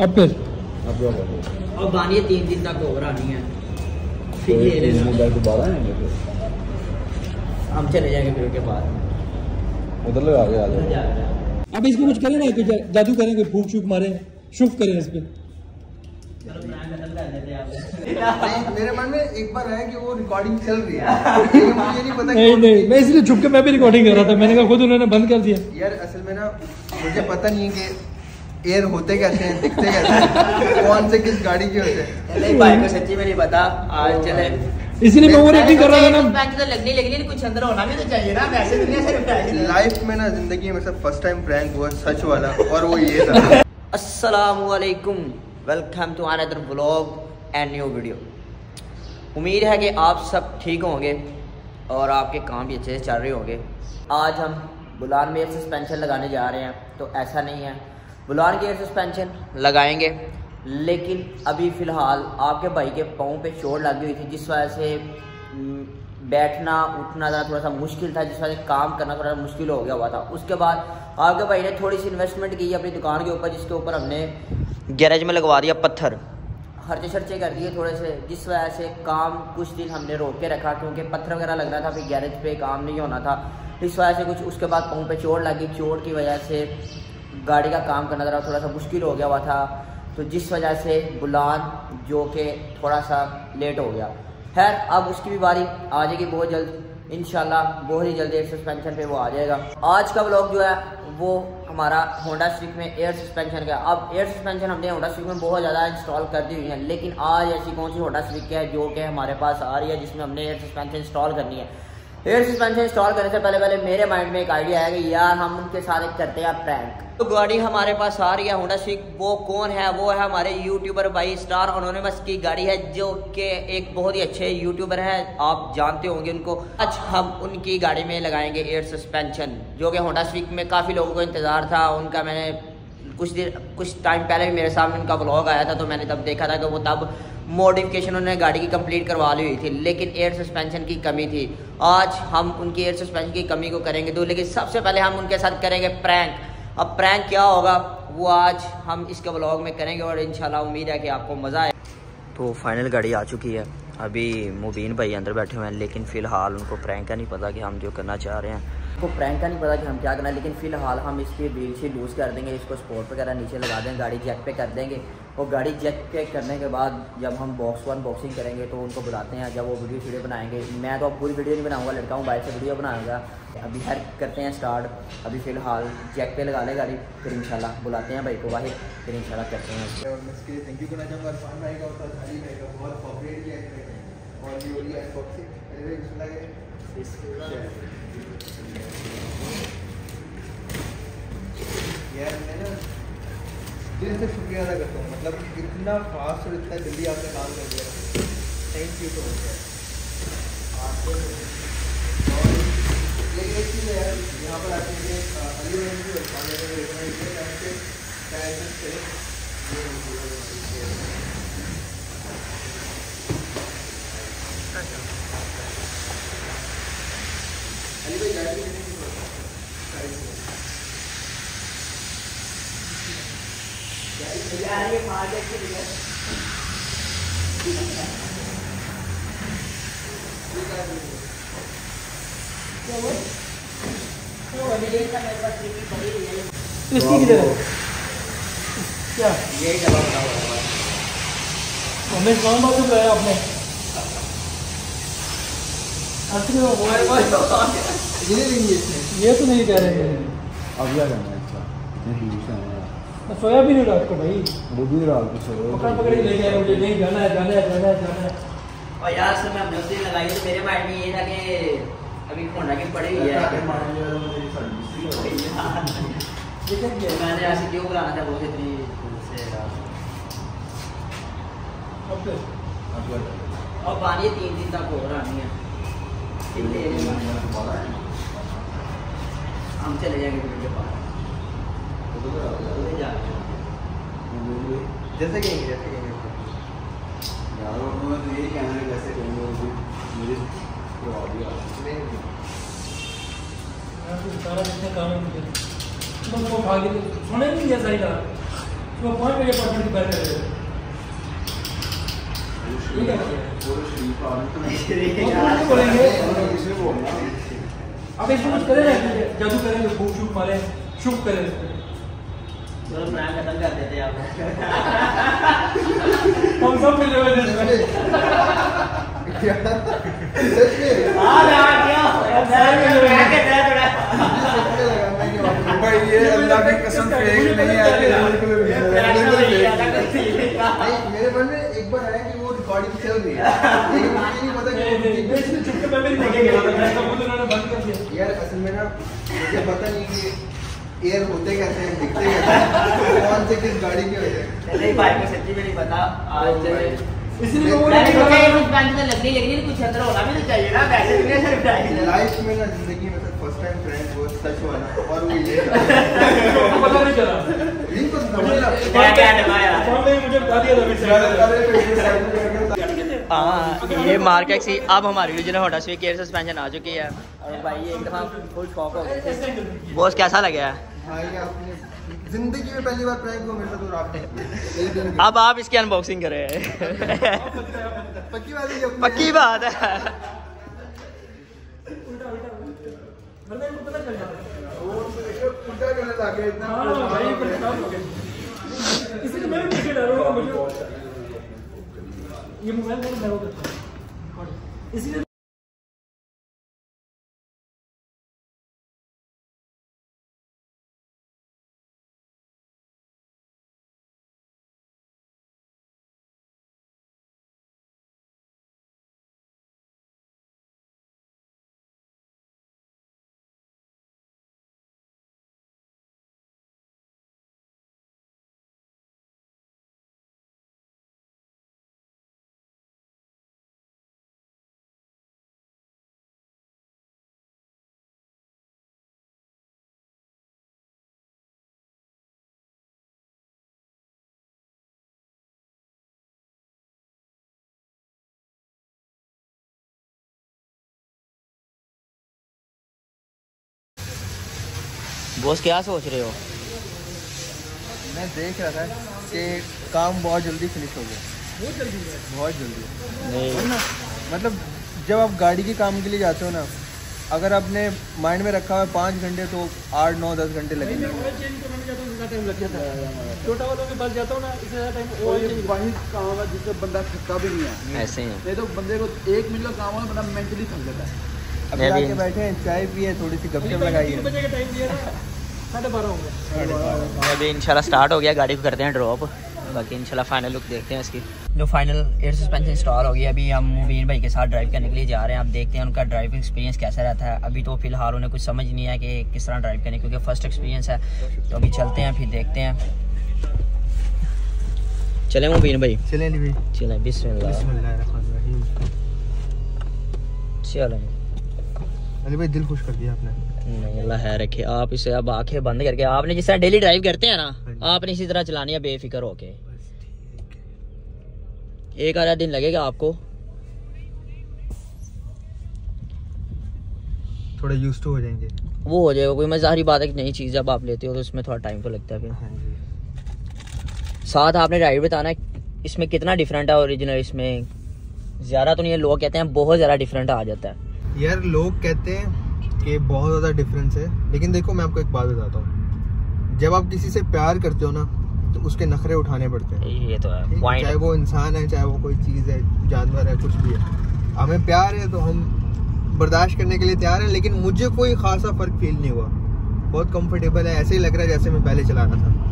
अब फिर? अब तीन दिन तक ओवर आनी है। तो फिर ले लेना। दोबारा आएँगे हम चले जाएँगे फिर उसके बाद। उधर लगा के आ जाओ अब इसको कुछ करें ना कुछ जादू करें कोई फूक शूक मारे शुभ करें इस पे। मेरे मन में एक बार है कि वो रिकॉर्डिंग चल रही है। मुझे नहीं पता नहीं नहीं मैं इसलिए छुप के मैं भी रिकॉर्डिंग कर रहा था मैंने कहा खुद उन्होंने बंद कर दिया। यार असल में ना मुझे पता नहीं है कि एयर होते कैसे हैं दिखते कैसे हैं? कौन से किस गाड़ी के होते हैं? नहीं भाई को सच्ची में नहीं पता। आज चले। इसलिए मैं ओवर एक्टिंग कर रहा था ना। बैंक तो लगनी लगनी कुछ अंदर होना भी तो चाहिए ना वैसे दुनिया से रुपया लाइफ में ना ज़िंदगी में सब फ़र्स्ट टाइम प्रैंक हुआ सच वाला और वो ये था। असलकुम welcome to another blog and new video उम्मीद है कि आप सब ठीक होंगे और आपके काम भी अच्छे से चल रहे होंगे। आज हम बुलान में सस्पेंशन लगाने जा रहे हैं तो ऐसा नहीं है। बुलान की एयर सस्पेंशन लगाएँगे। लेकिन अभी फ़िलहाल आपके भाई के पाँव पे चोट लगी हुई थी, जिस वजह से बैठना, उठना ज़रा थोड़ा सा मुश्किल था, जिस वजह से काम करना थोड़ा मुश्किल हो गया हुआ था। उसके बाद आपके भाई ने थोड़ी सी इन्वेस्टमेंट की अपनी दुकान के ऊपर, जिसके ऊपर हमने गैरेज में लगवा दिया पत्थर। खर्चे शर्चे कर दिए थोड़े से, जिस वजह से काम कुछ दिन हमने रोक के रखा, क्योंकि पत्थर वगैरह लगना था, फिर गैरेज पे काम नहीं होना था। इस वजह से कुछ उसके बाद पाँव पे चोट लगी। चोट की वजह से गाड़ी का काम करना जरा थोड़ा सा मुश्किल हो गया हुआ था। तो जिस वजह से बुलान जो कि थोड़ा सा लेट हो गया। खैर, अब उसकी भी बारी। आ जाएगी बहुत जल्द। इनशाला बहुत ही जल्द एयर सस्पेंशन पे वो आ जाएगा। आज का ब्लॉग जो है, वो हमारा होंडा स्ट्रिक में एयर सस्पेंशन का अब एयर सस्पेंशन हमने होंडा स्ट्रिक में बहुत ज़्यादा इंस्टॉल कर दी हुई है। लेकिन आज ऐसी कौन सी होंडा स्ट्रिक है, जो कि हमारे पास आ रही है, जिसमें हमने एयर सस्पेंशन इंस्टॉल करनी है? एयर सस्पेंशन इंस्टॉल करने से पहले पहले मेरे माइंड में एक आइडिया है कि यार हम उनके साथ एक करते हैं प्रैंक तो गाड़ी हमारे पास आ रही है होंडा स्ट्रिक वो कौन है? वो है हमारे यूट्यूबर भाई स्टार अनोनिमस की गाड़ी है, जो कि एक बहुत ही अच्छे यूट्यूबर है। आप जानते होंगे उनको। आज हम उनकी गाड़ी में लगाएँगे एयर सस्पेंशन जो कि होंडा स्ट्रिक में काफ़ी लोगों को इंतज़ार था। उनका मैंने कुछ देर, कुछ टाइम पहले भी मेरे सामने उनका ब्लॉग आया था तो मैंने तब देखा था कि वो तब मॉडिफिकेशन उन्होंने गाड़ी की कंप्लीट करवा ली हुई थी, लेकिन एयर सस्पेंशन की कमी थी। आज हम उनकी एयर सस्पेंशन की कमी को करेंगे दूर लेकिन सबसे पहले हम उनके साथ करेंगे प्रैंक अब प्रैंक क्या होगा, वो आज हम इसके ब्लॉग में करेंगे और इंशाल्लाह उम्मीद है कि आपको मज़ा आए। तो फाइनल गाड़ी आ चुकी है। अभी मुबीन भाई अंदर बैठे हुए हैं, लेकिन फ़िलहाल उनको प्रैंक का नहीं पता कि हम जो करना चाह रहे हैं। उनको प्रैंक का नहीं पता कि हम क्या करना है लेकिन फ़िलहाल हम इसकी व्हील शीट लूज़ कर देंगे इसको स्पोर्ट वगैरह नीचे लगा देंगे गाड़ी जैक पे कर देंगे। और गाड़ी जैक पे करने के बाद जब हम बॉक्स वन बॉक्सिंग करेंगे तो उनको बुलाते हैं जब वो वीडियो वीडियो बनाएँगे। मैं तो अब पूरी वीडियो नहीं बनाऊँगा लड़का हूँ बाइक से वीडियो बनाऊँगा। अभी हर करते हैं स्टार्ट अभी फ़िलहाल जैक पे लगा ले गाड़ी फिर इंशाल्लाह बुलाते हैं भाई को वाहिद फिर इंशाल्लाह करते हैं। और मैं इसके लिए थैंक यू करना चाहूँगा इरफान भाई का और अली भाई का बहुत कॉपरेट किया और ये हो रही है करें यार, मैं ना दिल से शुक्रिया अदा करता हूँ। मतलब इतना फास्ट और इतना जल्दी आपने काम कर दिया। थैंक यू सो मच ये एक चीज़ है यार, यहाँ पर आके मुझे अली भाई ने जो इरफान भाई ने रिकमेंड किया टाइम पे टाइम करें ये मुझे बहुत अच्छा लगा। अली भाई गाड़ी की कितनी कीमत है? साइज़ में। इसकी किधर है? क्या? यही डबा बना हुआ है हमें इस्लामाबाद से बुलाया आपने? असली वो है। भाई। ये तो नहीं कह रहे हैं। अब क्या करना है? अच्छा से हैं मैं सोया भी नहीं रात को भाई। वो भी रात को सो पकड़ पकड़ ले गया मुझे नहीं जाना है जाना है जाना है जाना है। और यार सर मैं दिन लगाई तो मेरे माइंड में ये था कि अभी होंडा की पड़ी हुई है। लेकिन क्या मैंने ऐसे क्यों बुलाना था वो इतनी से अब और पानी तीन दिन तक हो। रहा है। ले लेना। हम चले जाएँगे फिर के पास। जैसे कहेंगे जैसे कहेंगे। यार उन्होंने तो यही कहना है कैसे करेंगे मुझे मैं तो सारा जितने काम है मुझे। तुम वो खा सुने नहीं दिया सही कहा तो पॉइंट मेरे अपार्टमेंट की बात कर रहे हो। ठीक है। तो तो बोलेंगे। अब इसमें कुछ करें ना जादू करेंगे फूक शूक मारे शुभ करें। चलो प्रैंक खत्म कर देते हैं आप। हम सब मिले हुए हैं में क्या सच में आ यार क्या प्रैंक के तहत थोड़ा सच में लगा मैं कि वाकई भाई ये अल्लाह की कसम फेक नहीं है भी नहीं मेरे मन में एक बार आया कि वो रिकॉर्डिंग चल रही है लेकिन मुझे नहीं पता कि वो मैं इसमें चुपके मैं भी नहीं देखेंगे मैं सब कुछ उन्होंने बंद कर दिया। यार असल में ना मुझे पता नहीं कि एयर होते कैसे हैं दिखते कैसे हैं कौन से किस गाड़ी के होते हैं। नहीं भाई को सच्ची में नहीं पता। आज चले इसलिए लोगों ने कुछ बैंक तो लगनी लेकिन कुछ अंदर होना भी तो चाहिए ना वैसे भी नहीं सिर्फ़ लाइफ में ना ज़िंदगी में फ़र्स्ट टाइम फ्रेंड वो सच हुआ ना और वो ये। पता नहीं चला। नहीं पता मुझे क्या क्या फ़ोन में मुझे बता दिया था अभी से? हाँ ये मार्केट सी अब हमारी यूजन होटा स्विक एयर सस्पेंशन आ चुकी है। और भाई एक दफ़ा फुल शॉक हो बॉस कैसा लगा भाई आपने ज़िंदगी में पहली बार प्रैंक मेरे साथ और आपने अब आप इसकी अनबॉक्सिंग करें। पक्की बात है पक्की बात है। वरना इनको पता चल जाता वो उल्टा करने लगे इतना ये मोबाइल फ़ोन मैं वो करता हूँ। इसलिए बॉस क्या सोच रहे हो? मैं देख रहा था कि काम बहुत जल्दी फिनिश हो गया। बहुत जल्दी। बहुत जल्दी नहीं वरना मतलब जब आप गाड़ी के काम के लिए जाते हो ना अगर आपने माइंड में रखा हुआ है पाँच घंटे तो आठ नौ दस घंटे लगेंगे। छोटा वालों के पास जाता हूँ ना इससे ज़्यादा टाइम वही काम है जिससे बंदा थका भी नहीं है। ऐसे ही नहीं तो बंदे को एक मिनट का काम है बंदा मेंटली थक जाता है। अब जाके बैठे हैं चाय पिए थोड़ी सी गपशप लगाई है बजे का टाइम दिया था साढ़े बारह हो गए। अभी इंशाल्लाह स्टार्ट हो गया गाड़ी को करते हैं ड्रॉप बाकी इंशाल्लाह फाइनल लुक देखते हैं इसकी। जो फाइनल एयर सस्पेंशन इंस्टॉल हो गई अभी हम मुबीन भाई के साथ ड्राइव करने के लिए जा रहे हैं। अब देखते हैं उनका ड्राइविंग एक्सपीरियंस कैसा रहता है। अभी तो फ़िलहाल उन्हें कुछ समझ नहीं है कि किस तरह ड्राइव करनी क्योंकि फ़र्स्ट एक्सपीरियंस है। तो अभी चलते हैं फिर देखते हैं। चले मुबीन भाई? चलें चले बिस्मिल्लाह। चलो। अली भाई दिल खुश कर दिया आपने। नहीं अल्लाह है रखे आप इसे अब आँखें बंद करके आपने जिस तरह डेली ड्राइव करते हैं ना हाँ आपने इसी तरह चलानी है बेफिक्र होके। एक आधा दिन लगेगा आपको। थोड़ा यूज़ टू हो जाएँगे। वो हो जाएगा कोई मजाहरी बात है कि नई चीज़ जब आप लेते हो तो उसमें थोड़ा टाइम तो लगता है फिर। हाँ साथ आपने राइड बताना इसमें कितना डिफरेंट है ओरिजिनल इसमें ज़्यादा तो नहीं है लोग कहते हैं बहुत ज़्यादा डिफरेंट आ जाता है। यार लोग कहते हैं कि बहुत ज़्यादा डिफरेंस है लेकिन देखो मैं आपको एक बात बताता हूँ। जब आप किसी से प्यार करते हो ना तो उसके नखरे उठाने पड़ते हैं। ये तो है चाहे वो इंसान है चाहे वो कोई चीज़ है जानवर है कुछ भी है। हमें प्यार है तो हम बर्दाश्त करने के लिए तैयार हैं लेकिन मुझे कोई खासा फ़र्क फील नहीं हुआ। बहुत कंफर्टेबल है ऐसे ही लग रहा है जैसे मैं पहले चला रहा था।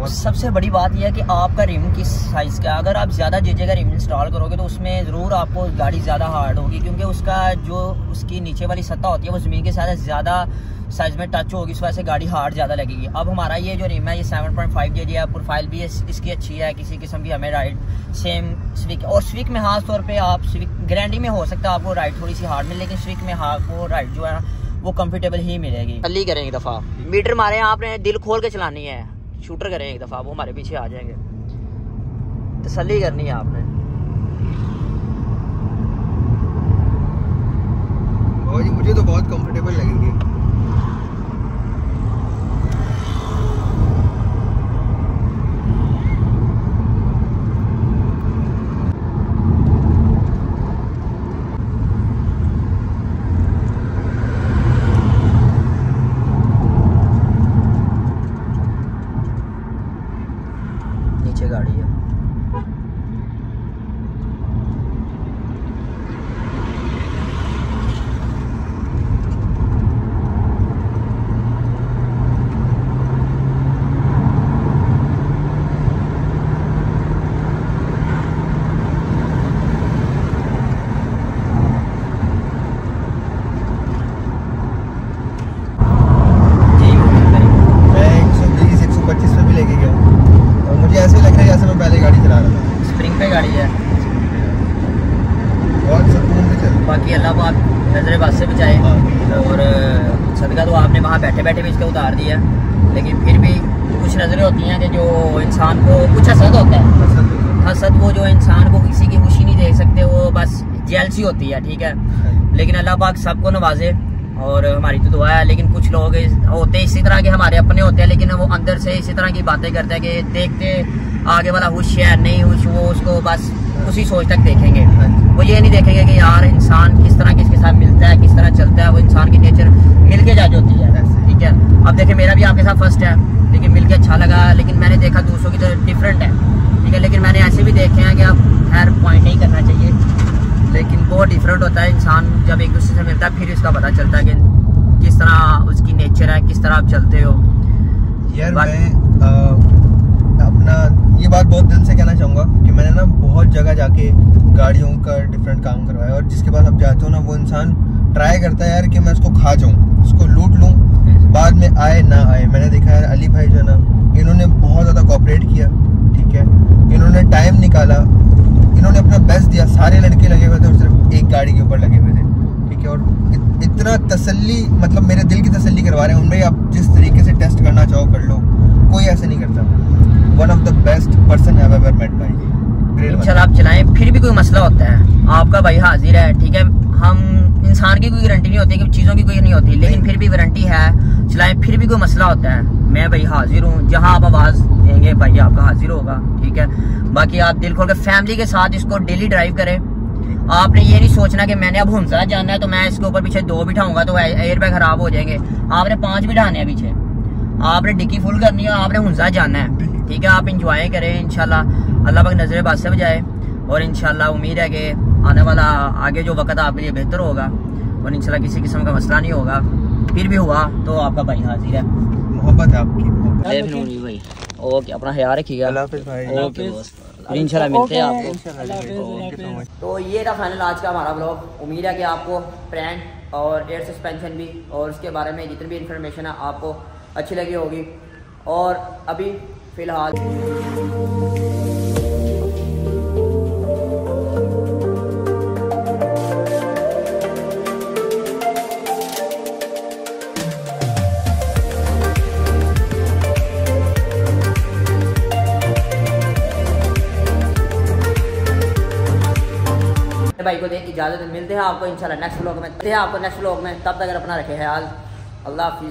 और सबसे बड़ी बात यह है कि आपका रिम किस साइज़ का अगर आप ज़्यादा जेजे का रिम इंस्टॉल करोगे तो उसमें ज़रूर आपको गाड़ी ज़्यादा हार्ड होगी क्योंकि उसका जो उसकी नीचे वाली सतह होती है वो ज़मीन के साथ ज़्यादा साइज़ में टच होगी इस वजह से गाड़ी हार्ड ज़्यादा लगेगी। अब हमारा ये जो रिम है ये 7.5 पॉइंट फाइव है प्रोफ़ाइल भी इस, इसकी अच्छी है किसी किस्म की हमें राइड सेम स्विक और स्विक में खास तौर पे आप स्विक गारंटी में हो सकता है आपको राइड थोड़ी सी हार्ड मिले लेकिन स्विक में आपको राइड जो है वो कंफर्टेबल ही मिलेगी। अली करें एक दफ़ा। मीटर मारे आपने दिल खोल के चलानी है। शूटर करें एक दफ़ा वो हमारे पीछे आ जाएँगे। तसली करनी है आपने। पीछे गाड़ी है। बैठे बैठे भी इसको उतार दिया। लेकिन फिर भी कुछ नज़रें होती हैं कि जो इंसान को कुछ हसद होता है। हसद वो जो इंसान को किसी की खुशी नहीं देख सकते, वो बस जेलसी होती है, ठीक है? लेकिन अल्लाह पाक सबको नवाजे और हमारी तो दुआ है, लेकिन कुछ लोग होते इसी तरह के हमारे अपने होते हैं, लेकिन वो अंदर से इसी तरह की बातें करते हैं कि देखते आगे वाला खुश है, नहीं खुश वो उसको बस उसी सोच तक देखेंगे। वो ये नहीं देखेंगे कि यार इंसान किस तरह किसके साथ मिलता है, किस तरह चलता है, वो इंसान की नेचर मिल के है। ठीक है? अब देखिए मेरा भी आपके साथ फ़र्स्ट है। लेकिन मिल के अच्छा लगा लेकिन मैंने देखा दूसरों की तो डिफरेंट है। ठीक है लेकिन मैंने ऐसे भी देखे हैं कि अब खैर पॉइंट नहीं करना चाहिए। लेकिन बहुत डिफरेंट होता है इंसान जब एक दूसरे से मिलता है फिर इसका पता चलता है कि किस तरह उसकी नेचर है किस तरह आप चलते हो। यार मैं आ, अपना ये बात बहुत दिल से कहना चाहूँगा कि मैंने ना बहुत जगह जाके गाड़ियों का डिफरेंट काम करवाया और जिसके पास आप जाते हो ना वो इंसान ट्राई करता है यार कि मैं उसको खा जाऊँ उसको लूट लूँ। बाद में आए ना आए मैंने देखा यार अली भाई जो ना इन्होंने बहुत ज़्यादा कॉपरेट किया ठीक है? इन्होंने टाइम निकाला इन्होंने अपना बेस्ट दिया सारे लड़के लगे हुए थे और सिर्फ़ एक गाड़ी के ऊपर लगे हुए थे ठीक है? और इत, इतना तसल्ली मतलब मेरे दिल की तसल्ली करवा रहे हैं उनमें आप जिस तरीके से टेस्ट करना चाहो कर लो कोई ऐसे नहीं करता। One of the best person have ever met भाई। इंशाल्लाह आप चलाएँ फिर भी कोई मसला होता है। आपका भाई हाजिर है ठीक है? हम इंसान की कोई गारंटी नहीं होती कि चीज़ों की कोई नहीं होती लेकिन फिर भी वारंटी है। चलाएँ फिर भी कोई मसला होता है। मैं भाई हाजिर हूँ। जहाँ आप आवाज़ देंगे भाई आपका हाजिर होगा ठीक है? बाकी आप दिल खोल के फैमिली के साथ इसको डेली ड्राइव करें। आपने ये नहीं सोचना कि मैंने अब हमजा जाना है तो मैं इसके ऊपर पीछे दो बिठाऊँगा तो एयर बैग खराब हो जाएँगे। आपने पाँच बिठाने हैं पीछे। आपने डिक्की फुल करनी है आपने हुंजा जाना है। ठीक है आप इंजॉय करें इंशाल्लाह। अल्लाह पाक नज़र से बजाए। और इंशाल्लाह उम्मीद है कि आने वाला आगे जो वक्त आपके लिए बेहतर होगा और इंशाल्लाह किसी किस्म का मसला नहीं होगा फिर भी हुआ तो आपका भाई हाजिर है। मोहब्बत आपकी। भाई। ओके अपना ख्याल रखिएगा। इंशाल्लाह मिलते हैं आपको. तो ये था फाइनल आज का हमारा ब्लॉग उम्मीद है कि आपको प्रैंक और एयर सस्पेंशन भी और उसके बारे में जितनी भी इंफॉर्मेशन है आपको अच्छी लगी होगी। और अभी फ़िलहाल भाई को दे इजाज़त मिलते हैं आपको, इंशाल्लाह नेक्स्ट ब्लॉग में। हैं आपको नेक्स्ट ब्लॉग में। तब तक अपना रखे ख्याल। अल्लाह हाफिज़।